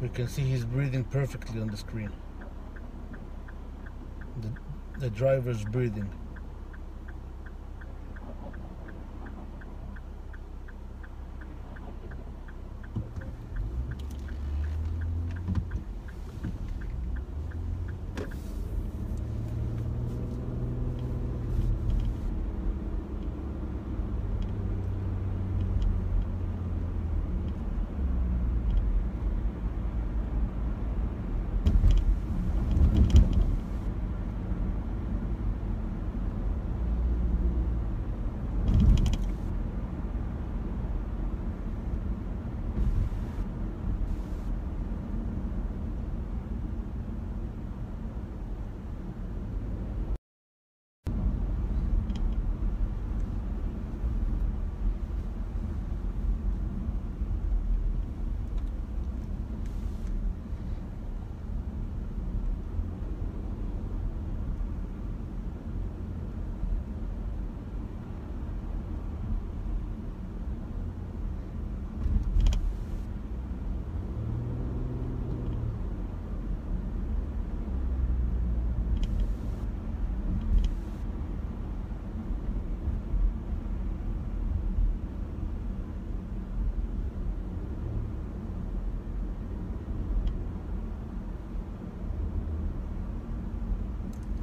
We can see he's breathing perfectly on the screen. The, the driver's breathing.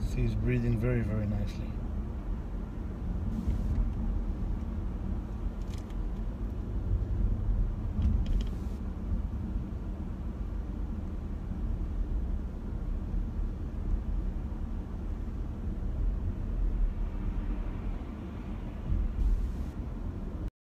See, he's breathing very, very nicely.